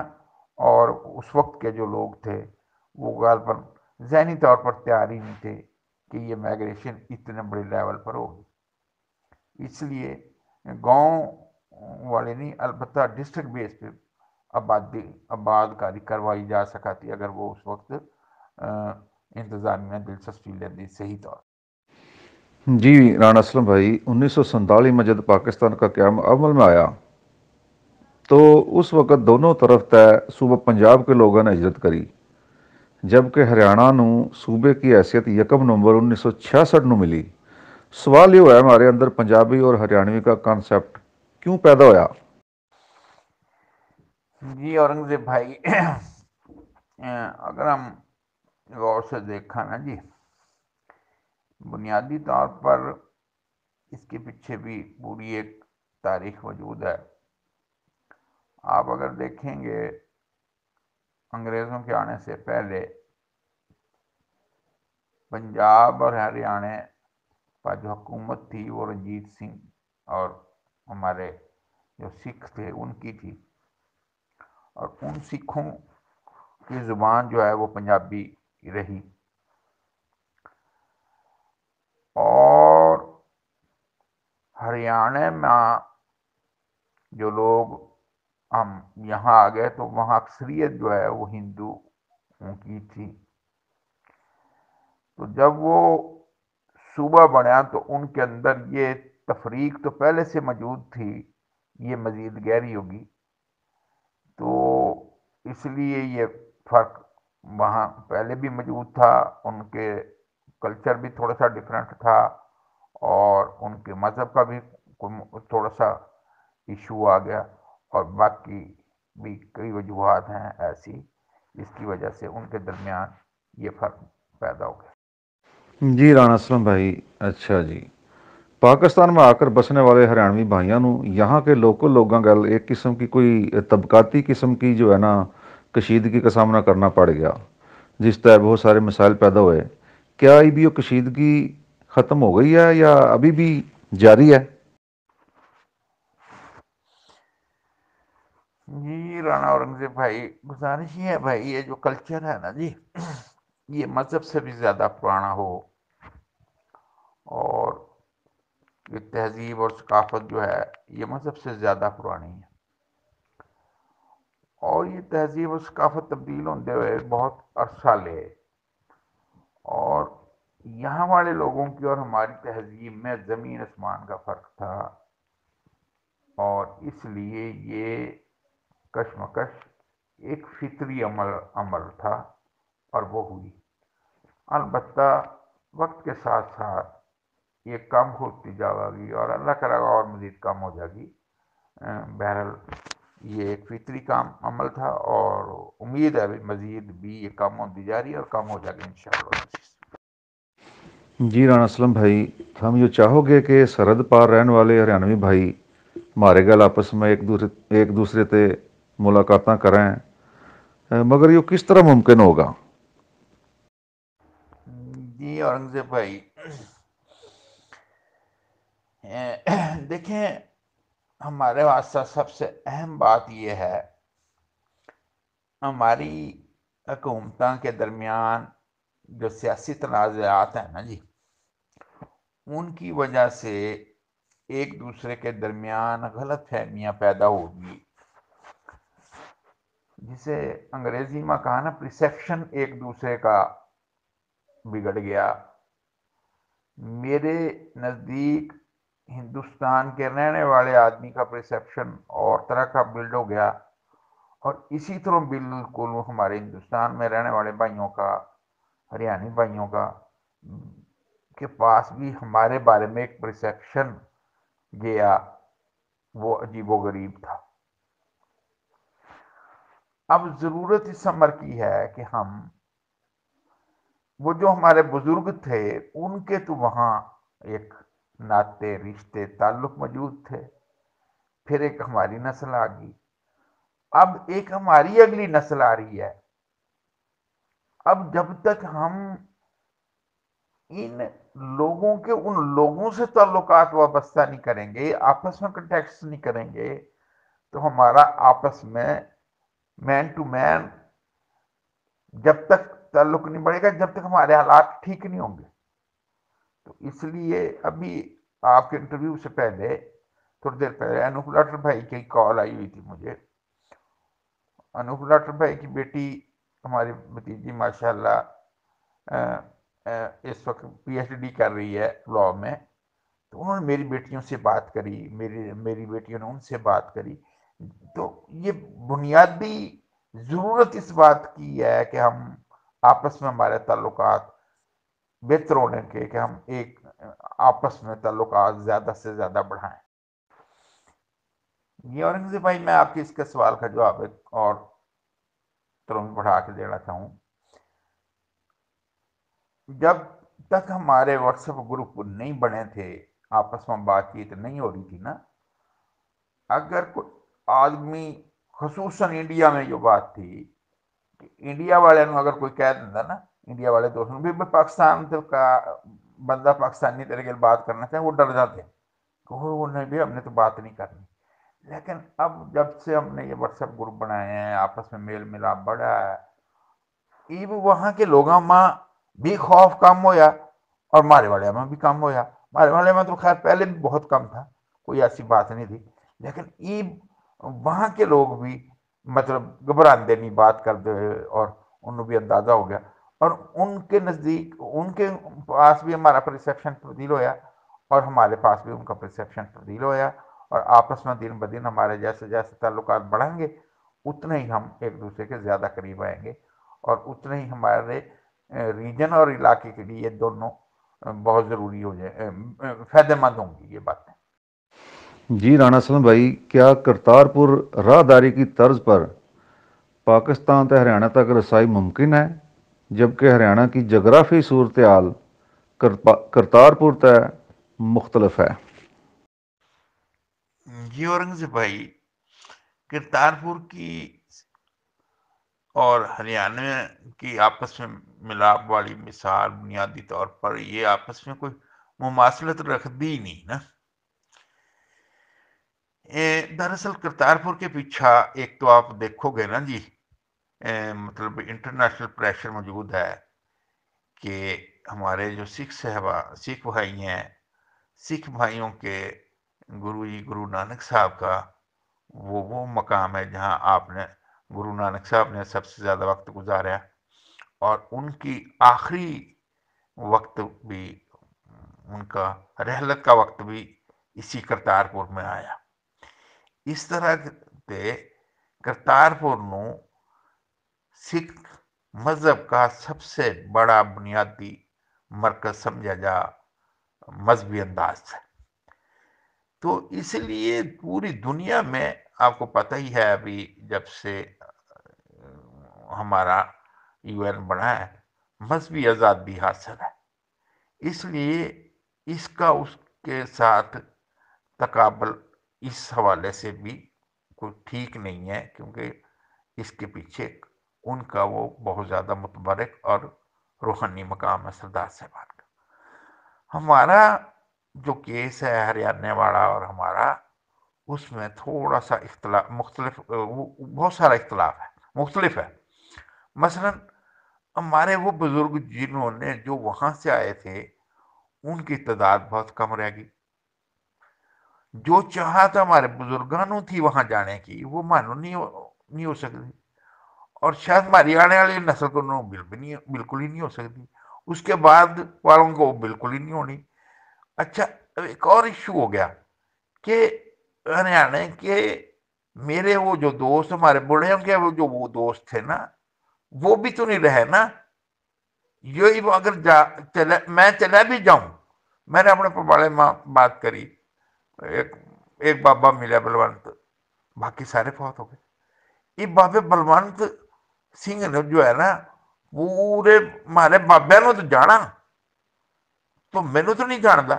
اور اس وقت کے جو لوگ تھے، وہ غالباً ذہنی طور پر تیار ہی نہیں تھے کہ یہ مائگریشن اتنے بڑے لیول پر ہوگی۔ اس لیے گاؤں والے نہیں، البتہ ڈسٹرک بیس پہ آبادی آباد کاری کروائی جا سکا تھی اگر وہ اس وقت انتظامیہ دلچسپی لیندی صحیح طور۔ جی رانا اسلم بھائی، انیس سو سنتالی میں جب پاکستان کا قیام عمل میں آیا، تو اس وقت دونوں طرف طے صوبہ پنجاب کے لوگوں نے ہجرت کری، جبکہ ہریانہ نو صوبے کی حیثیت یکم نومبر انیس سو چھیاسٹھ نو ملی۔ سوال یہ ہوا ہے ہمارے اندر پنجابی اور ہریانوی کا کانسیپٹ کیوں پیدا ہویا؟ جی اورنگزیب بھائی، اگر ہم غور سے دیکھا نا جی بنیادی طور پر اس کے پیچھے بھی پوری ایک تاریخ موجود ہے۔ آپ اگر دیکھیں گے انگریزوں کے آنے سے پہلے، پنجاب اور ہریانہ جو حکومت تھی وہ رنجیت سنگھ اور ہمارے جو سکھ تھے ان کی تھی۔ اور ان سکھوں کی زبان جو ہے وہ پنجابی رہی۔ اور ہریانہ میں جو لوگ ہم یہاں آ گئے تو وہاں اکثریت جو ہے وہ ہندو کی تھی۔ تو جب وہ صوبہ بنیا تو ان کے اندر یہ تفریق تو پہلے سے موجود تھی، یہ مزید گہری ہوگی۔ تو اس لیے یہ فرق وہاں پہلے بھی موجود تھا، ان کے کلچر بھی تھوڑا سا ڈفرینٹ تھا اور ان کے مذہب کا بھی تھوڑا سا ایشو آ گیا اور باقی بھی کئی وجوہات ہیں ایسی، جس کی وجہ سے ان کے درمیان یہ فرق پیدا ہو گیا۔ جی رانا اسلم بھائی اچھا جی پاکستان میں آ کر بسنے والے ہریانوی بھائیوں نو یہاں کے لوکل لوگوں گل ایک قسم کی کوئی طبقاتی قسم کی جو ہے نا کشیدگی کا سامنا کرنا پڑ گیا جس طرح بہت سارے مسائل پیدا ہوئے کیا ای بھی وہ کشیدگی ختم ہو گئی ہے یا ابھی بھی جاری ہے جی رانا اورنگزیب بھائی گزارش یہ ہے بھائی یہ جو کلچر ہے نا جی یہ مذہب سے بھی زیادہ پرانا ہو اور یہ تہذیب اور ثقافت جو ہے، یہ مذہب سے زیادہ پرانی ہے۔ اور یہ تہذیب اور ثقافت تبدیل ہوتے ہوئے بہت عرصہ لے۔ اور یہاں والے لوگوں کی اور ہماری تہذیب میں زمین اسمان کا فرق تھا۔ اور اس لیے یہ کشمکش ایک فطری عمل عمل تھا۔ اور وہ ہوئی۔ البتہ وقت کے ساتھ ساتھ یہ کم ہوتی جائے گی اور اللہ کرے گا اور مزید کم ہو جائے گی۔ بہرحال یہ ایک فطری کام عمل تھا اور امید ہے مزید بھی یہ کم ہوتی جا رہی ہے اور کم ہو جائے گی انشاءاللہ۔ جی رانا اسلم بھائی، ہم یہ چاہو گے کہ سرحد پار رہن والے ہریانوی بھائی مارے گل آپس میں ایک دوسرے ایک دوسرے تے ملاقات کریں۔ مگر یہ کس طرح ممکن ہوگا؟ جی اورنگزیب بھائی۔ دیکھیں، ہمارے واسطہ سب سے اہم بات یہ ہے، ہماری حکومتوں کے درمیان جو سیاسی تنازعات ہیں نا جی ان کی وجہ سے ایک دوسرے کے درمیان غلط فہمیاں پیدا ہوگی جسے انگریزی میں کہا نا پرسیپشن ایک دوسرے کا بگڑ گیا۔ میرے نزدیک ہندوستان کے رہنے والے آدمی کا پرسیپشن اور طرح کا بلڈ ہو گیا اور اسی طرح بالکل ہمارے ہندوستان میں رہنے والے بھائیوں کا، ہریانی بھائیوں کا، کے پاس بھی ہمارے بارے میں ایک پرسیپشن گیا۔ وہ عجیب و غریب تھا۔ اب ضرورت اس عمر کی ہے کہ ہم وہ جو ہمارے بزرگ تھے، ان کے تو وہاں ایک ناطے رشتے تعلق موجود تھے۔ پھر ایک ہماری نسل آ گئی۔ اب ایک ہماری اگلی نسل آ رہی ہے۔ اب جب تک ہم ان لوگوں کے، ان لوگوں سے تعلقات وابستہ نہیں کریں گے، آپس میں کنٹیکس نہیں کریں گے، تو ہمارا آپس میں مین ٹو مین جب تک تعلق نہیں بڑھے گا جب تک ہمارے حالات ٹھیک نہیں ہوں گے۔ تو اس لیے ابھی آپ کے انٹرویو سے پہلے، تھوڑی دیر پہلے انوپ لاٹر بھائی کی کال آئی ہوئی تھی مجھے۔ انوپ لاٹر بھائی کی بیٹی ہماری بتیجی ماشاء اللہ اس وقت پی ایچ ڈی کر رہی ہے لا میں۔ تو انہوں نے میری بیٹیوں سے بات کری، میری میری بیٹیوں نے ان سے بات کری۔ تو یہ بنیادی ضرورت اس بات کی ہے کہ ہم آپس میں ہمارے تعلقات بہتر ہونے کے کہ ہم ایک آپس میں تعلقات زیادہ سے زیادہ بڑھائیں۔ یہ اورنگزیب بھائی میں آپ کے اس کے سوال کا جواب ایک اور طرح بڑھا کے دینا چاہوں۔ جب تک ہمارے واٹس ایپ گروپ نہیں بنے تھے، آپس میں بات چیت نہیں ہو رہی تھی نا، اگر کوئی آدمی خصوصاً انڈیا میں جو بات تھی کہ انڈیا والے اگر کوئی کہہ دینا نا انڈیا والے دوستوں بھی پاکستان کا بندہ پاکستانی طریقے بات کرنا چاہے وہ ڈر جاتے ہیں کہ وہ نہیں بھی ہم نے تو بات نہیں کرنی لیکن اب جب سے ہم نے یہ واٹس ایپ گروپ بنائے ہیں آپس میں میل ملاپ بڑھا ہے ایو وہاں کے لوگوں میں بھی خوف کم ہویا اور مارے والے میں بھی کم ہویا مارے والے میں تو خیر پہلے بھی بہت کم تھا کوئی ایسی بات نہیں تھی لیکن ایب وہاں کے لوگ بھی مطلب گھبراندے نہیں، بات کرتے اور انہوں بھی اندازہ ہو گیا۔ اور ان کے نزدیک، ان کے پاس بھی ہمارا پرسیپشن تبدیل ہویا اور ہمارے پاس بھی ان کا پرسیپشن تبدیل ہویا اور آپس میں دن بدن ہمارے جیسے جیسے تعلقات بڑھیں گے، اتنے ہی ہم ایک دوسرے کے زیادہ قریب آئیں گے۔ اور اتنے ہی ہمارے ریجن اور علاقے کے لیے یہ دونوں بہت ضروری ہو جائے فائدہ مند ہوں گی یہ باتیں۔ جی رانا سلم بھائی، کیا کرتارپور راہداری کی طرز پر پاکستان تے ہریانہ تک رسائی ممکن ہے؟ جبکہ ہریانہ کی جغرافی صورتحال کرتارپور تے مختلف ہے۔ جی اورنگزیب بھائی، کرتارپور کی اور ہریانہ کی آپس میں ملاپ والی مثال بنیادی طور پر یہ آپس میں کوئی مماثلت رکھ دی نہیں نا۔ دراصل کرتارپور کے پیچھا ایک تو آپ دیکھو گے نا جی مطلب انٹرنیشنل پریشر موجود ہے کہ ہمارے جو سکھ صحبہ سکھ بھائی ہیں، سکھ بھائیوں کے گرو جی گرو نانک صاحب کا وہ وہ مقام ہے جہاں آپ نے، گرو نانک صاحب نے سب سے زیادہ وقت گزارا اور ان کی آخری وقت بھی، ان کا رحلت کا وقت بھی اسی کرتارپور میں آیا۔ اس طرح کے کرتارپور نو سکھ مذہب کا سب سے بڑا بنیادی مرکز سمجھا جا مذہبی انداز ہے۔ تو اس لیے پوری دنیا میں آپ کو پتہ ہی ہے ابھی جب سے ہمارا یو این بنا ہے، مذہبی آزادی حاصل ہے۔ اس لیے اس کا اس کے ساتھ تقابل اس حوالے سے بھی کوئی ٹھیک نہیں ہے کیونکہ اس کے پیچھے ان کا وہ بہت زیادہ متبرک اور روحانی مقام ہے سردار صاحبان کا۔ ہمارا جو کیس ہے ہریانے والا اور ہمارا، اس میں تھوڑا سا اختلاف، مختلف بہت سارا اختلاف ہے، مختلف ہے۔ مثلا ہمارے وہ بزرگ جنہوں نے جو وہاں سے آئے تھے، ان کی تعداد بہت کم رہ گئی۔ جو چاہا تھا ہمارے بزرگانوں تھی وہاں جانے کی وہ مانو نہیں نہیں ہو سکتی اور شاید ہماری آنے والی نسل کو بالکل ہی نہیں ہو سکتی اس کے بعد والوں کو بالکل ہی نہیں ہونی اچھا ایک اور ایشو ہو گیا کہ ہریانے کے میرے وہ جو دوست ہمارے بڑے ہوں کے وہ جو وہ دوست تھے نا وہ بھی تو نہیں رہے نا یہ اگر جا چلا میں چلا بھی جاؤں میں نے اپنے بڑے ماں بات کری ایک ایک بابا ملا بلونت باقی سارے فوت ہو گئے۔ یہ بابے بلونت سنگھ نے جو ہے نا، پورے مارے بابے نو تو جانا۔ تو مینو تو نہیں جانتا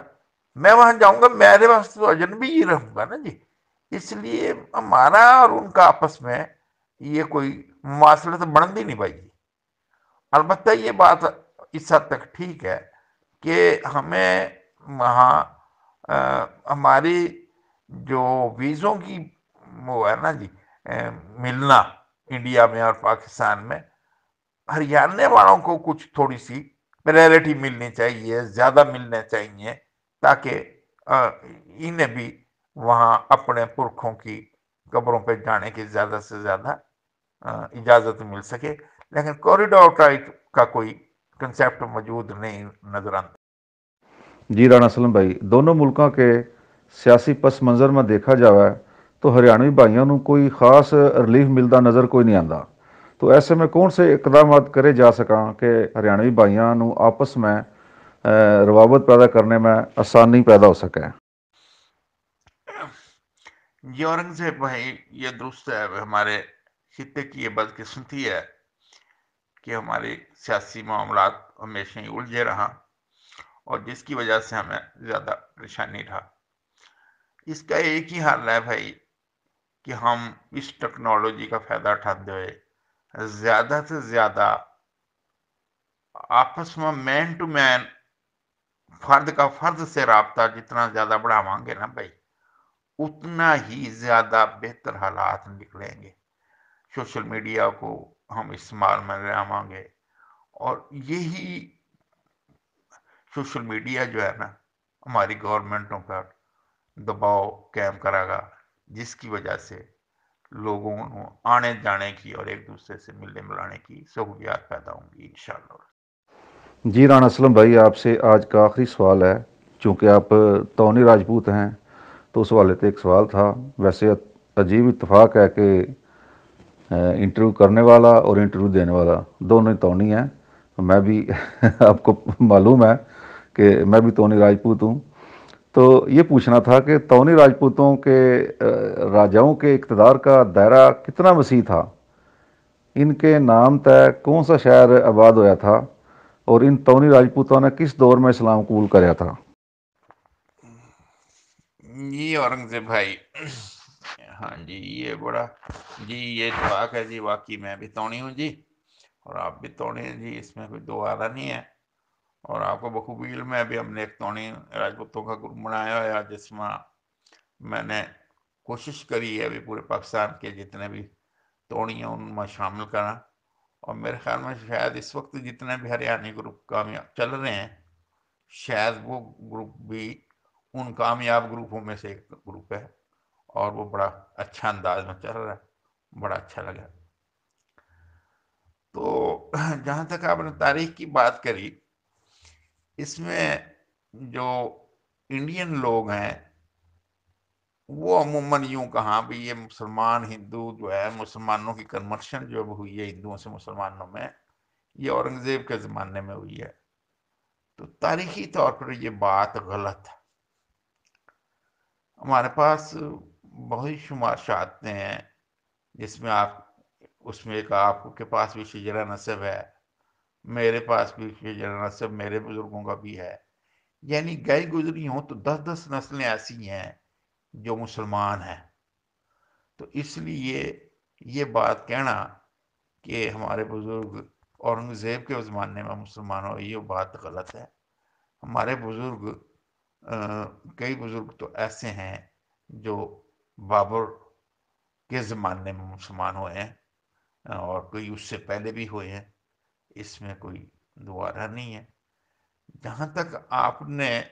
میں وہاں جاؤں گا، میرے واسطے تو اجنبی ہی رہوں گا نا جی۔ اس لیے ہمارا اور ان کا آپس میں یہ کوئی مواصلت بڑھتی نہیں پائی جی۔ البتہ یہ بات اس حد تک ٹھیک ہے کہ ہمیں وہاں ہماری جو ویزوں کی وہ ہے نا جی ملنا انڈیا میں اور پاکستان میں، ہریانے والوں کو کچھ تھوڑی سی پریورٹی ملنی چاہیے، زیادہ ملنے چاہیے تاکہ انہیں بھی وہاں اپنے پرکھوں کی قبروں پہ جانے کی زیادہ سے زیادہ اجازت مل سکے۔ لیکن کوریڈور کا کوئی کنسیپٹ موجود نہیں نظر آتا۔ جی رانا سلم بھائی، دونوں ملکوں کے سیاسی پس منظر میں دیکھا جاوے تو ہریانوی بھائیوں نو کوئی خاص ریلیف ملتا نظر کوئی نہیں آتا تو ایسے میں کون سے اقدامات کرے جا سکاں کہ ہریانوی بھائیوں نو آپس میں روابط پیدا کرنے میں آسانی پیدا ہو سکے؟ یہ اورنگزیب بھائی، یہ درست ہے، ہمارے خطے کی یہ بدقسمتی ہے کہ ہمارے سیاسی معاملات ہمیشہ ہی الجھے رہا اور جس کی وجہ سے ہمیں زیادہ پریشانی رہا۔ اس کا ایک ہی حال ہے بھائی کہ ہم اس ٹیکنالوجی کا فائدہ اٹھاتے ہوئے زیادہ سے زیادہ آپس میں مین ٹو مین فرد کا فرد سے رابطہ جتنا زیادہ بڑھاواں گے نا بھائی، اتنا ہی زیادہ بہتر حالات نکلیں گے۔ سوشل میڈیا کو ہم استعمال میں لے آواں گے۔ اور یہی سوشل میڈیا جو ہے نا، ہماری گورنمنٹوں پر دباؤ قائم کرے گا، جس کی وجہ سے لوگوں کو آنے جانے کی اور ایک دوسرے سے ملنے ملانے کی سہولیات پیدا ہوں گی، انشاءاللہ۔ جی رانا اسلم بھائی، آپ سے آج کا آخری سوال ہے۔ چونکہ آپ تونی راجپوت ہیں، تو اس والے ایک سوال تھا۔ ویسے عجیب اتفاق ہے کہ انٹرویو کرنے والا اور انٹرویو دینے والا دونوں ہی تونی ہیں۔ میں بھی آپ کو معلوم ہے کہ میں بھی تونی راجپوت ہوں۔ تو یہ پوچھنا تھا کہ تونی راجپوتوں کے راجاؤں کے اقتدار کا دائرہ کتنا وسیع تھا؟ ان کے نام طے کون سا شہر آباد ہویا تھا؟ اور ان تونی راجپوتوں نے کس دور میں اسلام قبول کریا تھا؟ جی اورنگزیب بھائی۔ ہاں جی یہ بڑا جی یہ اتفاق ہے جی واقعی میں بھی تونی ہوں جی اور آپ بھی توڑی ہیں جی اس میں کوئی دو آدھا نہیں ہے۔ اور آپ کو بخوبی علم ہے بھی ہم نے ایک توڑی راجپوتوں کا گروپ بنایا ہوا جس میں میں نے کوشش کری ہے بھی پورے پاکستان کے جتنے بھی توڑی ہیں ان میں شامل کرنا۔ اور میرے خیال میں شاید اس وقت جتنے بھی ہریانی گروپ کامیاب چل رہے ہیں، شاید وہ گروپ بھی ان کامیاب گروپوں میں سے ایک گروپ ہے۔ اور وہ بڑا اچھا انداز میں چل رہا ہے، بڑا اچھا لگا۔ تو جہاں تک آپ نے تاریخ کی بات کری اس میں جو انڈین لوگ ہیں، وہ عموماً یوں کہاں بھی یہ مسلمان ہندو جو ہے، مسلمانوں کی کنورشن جو ہوئی ہے ہندوؤں سے مسلمانوں میں، یہ اورنگزیب کے زمانے میں ہوئی ہے۔ تو تاریخی طور پر یہ بات غلط ہے۔ ہمارے پاس بہت شمار شہادتیں ہیں، جس میں آپ، اس میں ایک آپ کے پاس بھی شجرہ نصب ہے۔ میرے پاس بھی شجرہ نصب میرے بزرگوں کا بھی ہے۔ یعنی گئی گزری ہوں تو دس دس نسلیں ایسی ہیں جو مسلمان ہیں۔ تو اس لیے یہ بات کہنا کہ ہمارے بزرگ اورنگزیب کے زمانے میں مسلمان ہو یہ بات غلط ہے۔ ہمارے بزرگ کئی بزرگ تو ایسے ہیں جو بابر کے زمانے میں مسلمان ہوئے ہیں اور کوئی اس سے پہلے بھی ہوئے ہیں۔ اس میں کوئی دوبارہ نہیں ہے۔ جہاں تک آپ نے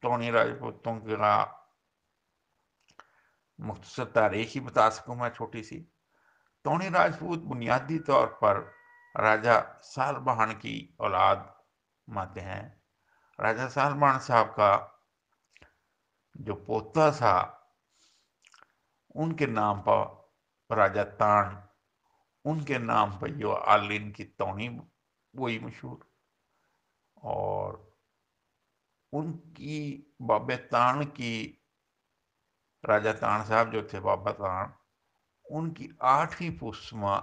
ٹونی راجپوتوں کا مختصر تاریخ ہی بتا سکوں میں چھوٹی سی۔ ٹونی راجپوت بنیادی طور پر راجہ سال بہان کی اولاد ماتے ہیں۔ راجہ سال بہان صاحب کا جو پوتا تھا، ان کے نام پر راجہ تان ان کے نام پر جو آلین کی تونی وہی مشہور۔ اور ان کی باب تان کی راجہ تان صاحب جو تھے، بابا تان، ان کی آٹھویں پسما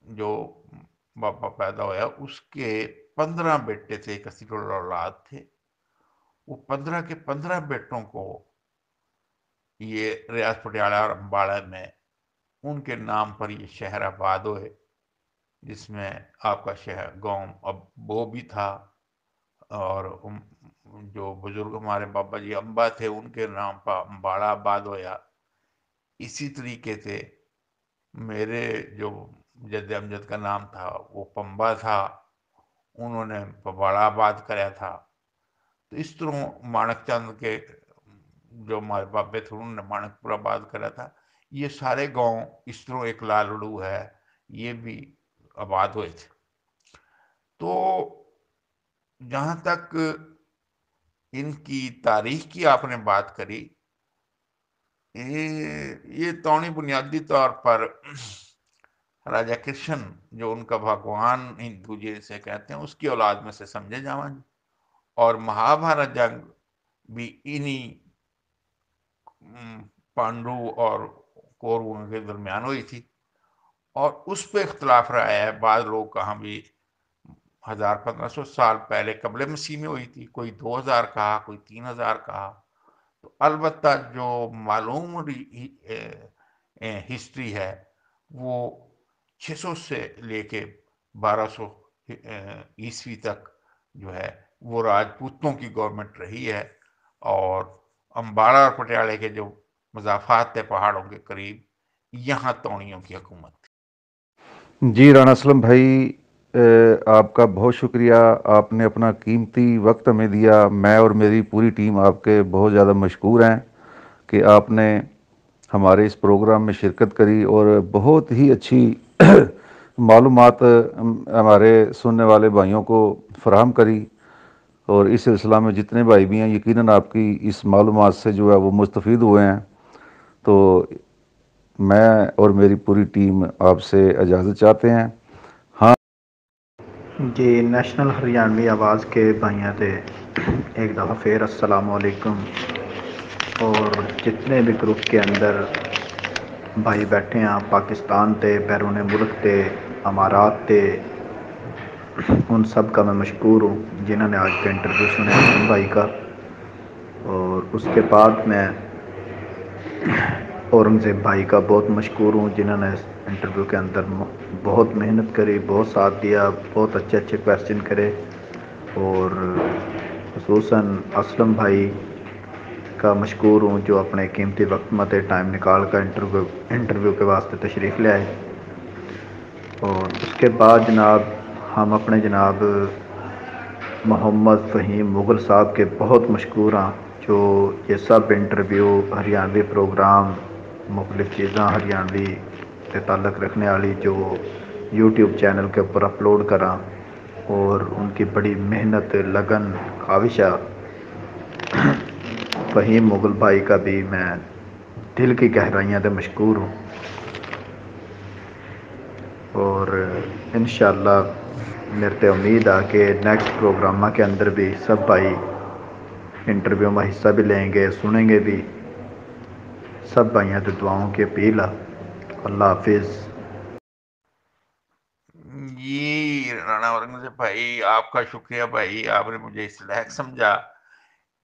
جو بابا پیدا ہوا اس کے پندرہ بیٹے تھے کثیر اولاد تھے۔ وہ پندرہ کے پندرہ بیٹوں کو یہ ریاض پٹیالہ اور امباڑہ میں ان کے نام پر یہ شہر آباد ہوئے، جس میں آپ کا شہر گاؤں اب وہ بھی تھا۔ اور جو بزرگ ہمارے بابا جی امبا تھے، ان کے نام پر امباڑا آباد ہویا۔ اسی طریقے سے میرے جو جد امجد کا نام تھا، وہ پمبا تھا۔ انہوں نے پباڑا آباد کریا تھا۔ تو اس طرح مانک چند کے جو ہمارے بابے تھے، انہوں نے مانک پور آباد کرا تھا۔ یہ سارے گاؤں اس طرح ایک لالڑو ہے، یہ بھی آباد ہوئے تھے۔ تو جہاں تک ان کی تاریخ کی آپ نے بات کری، یہ تونی بنیادی طور پر راجہ کرشن جو ان کا بھگوان ہندو جی سے کہتے ہیں، اس کی اولاد میں سے سمجھے جاؤں جی۔ اور مہابھارت جنگ بھی انہی پانڈو اور کورو کے درمیان ہوئی تھی۔ اور اس پہ اختلاف رہا ہے۔ بعض لوگ کہاں بھی ہزار پندرہ سو سال پہلے قبل مسیح میں ہوئی تھی۔ کوئی دو ہزار کہا، کوئی تین ہزار کہا۔ تو البتہ جو معلوم ہسٹری ہے، وہ چھ سو سے لے کے بارہ سو عیسوی تک جو ہے، وہ راجپوتوں کی گورنمنٹ رہی ہے۔ اور امباڑہ اور پٹیالے کے جو مضافات تھے پہاڑوں کے قریب یہاں تونیوں کی حکومت تھی۔ جی رانا اسلم بھائی آپ کا بہت شکریہ۔ آپ نے اپنا قیمتی وقت ہمیں دیا۔ میں اور میری پوری ٹیم آپ کے بہت زیادہ مشکور ہیں کہ آپ نے ہمارے اس پروگرام میں شرکت کری اور بہت ہی اچھی معلومات ہمارے سننے والے بھائیوں کو فراہم کری اور اس سلسلہ میں جتنے بھائی بھی ہیں، یقیناً آپ کی اس معلومات سے جو ہے وہ مستفید ہوئے ہیں۔ تو میں اور میری پوری ٹیم آپ سے اجازت چاہتے ہیں۔ ہاں۔ جی نیشنل ہریانوی آواز کے بھائیاں تھے ایک دفعہ پھر السلام علیکم۔ اور جتنے بھی گروپ کے اندر بھائی بیٹھے ہیں پاکستان تے بیرون ملک تے امارات تے ان سب کا میں مشکور ہوں، جنہوں نے آج کا انٹرویو سنا بھائی کا۔ اور اس کے بعد میں اورنگزیب بھائی کا بہت مشکور ہوں، جنہوں نے انٹرویو کے اندر بہت محنت کری، بہت ساتھ دیا، بہت اچھے اچھے کویشچن کرے۔ اور خصوصاً اسلم بھائی کا مشکور ہوں، جو اپنے قیمتی وقت مت ٹائم نکال کر انٹرویو انٹرویو کے واسطے تشریف لے آئے۔ اور اس کے بعد جناب، ہم اپنے جناب محمد فہیم مغل صاحب کے بہت مشکور ہیں جو یہ سب انٹرویو ہریانوی پروگرام، مختلف چیزاں ہریانوی سے تعلق رکھنے والی جو یوٹیوب چینل کے اوپر اپلوڈ کرا اور ان کی بڑی محنت، لگن خواہشہ فہیم مغل بھائی کا بھی میں دل کی گہرائیاں تو مشکور ہوں۔ اور انشاءاللہ میرے تے امید آ کہ نیکسٹ پروگرامہ کے اندر بھی سب بھائی انٹرویو میں حصہ بھی لیں گے، سنیں گے بھی۔ سب بھائیاں تو دعاؤں کی اپیل اللہ حافظ۔ جی رانا اورنگزیب بھائی، آپ کا شکریہ بھائی۔ آپ نے مجھے اس لائق سمجھا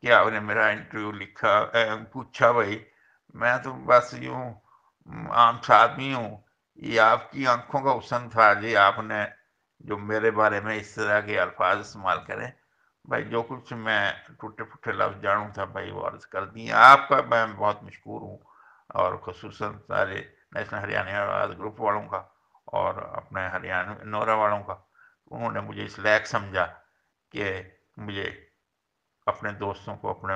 کہ آپ نے میرا انٹرویو لکھا پوچھا بھائی۔ میں تو بس یوں عام سا آدمی ہوں۔ یہ آپ کی آنکھوں کا حسن تھا جی آپ نے جو میرے بارے میں اس طرح کے الفاظ استعمال کریں بھائی جو کچھ میں ٹوٹے پھوٹے لفظ جانوں تھا بھائی وہ عرض کر دی آپ کا میں بہت مشکور ہوں اور خصوصاً سارے نیشنل ہریانہ آواز گروپ والوں کا اور اپنے ہریانہ نورا والوں کا۔ انہوں نے مجھے اس لائق سمجھا کہ مجھے اپنے دوستوں کو اپنے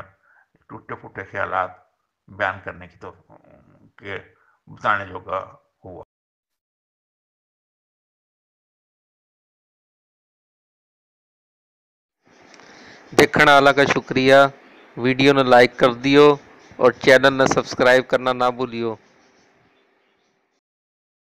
ٹوٹے پھوٹے خیالات بیان کرنے کی تو کہ بتانے جو ਦੇਖਣ ਵਾਲਾ ਦਾ ਸ਼ੁਕਰੀਆ ਵੀਡੀਓ ਨੂੰ ਲਾਈਕ ਕਰ ਦਿਓ ਔਰ ਚੈਨਲ ਨੂੰ ਸਬਸਕ੍ਰਾਈਬ ਕਰਨਾ ਨਾ ਭੁੱਲਿਓ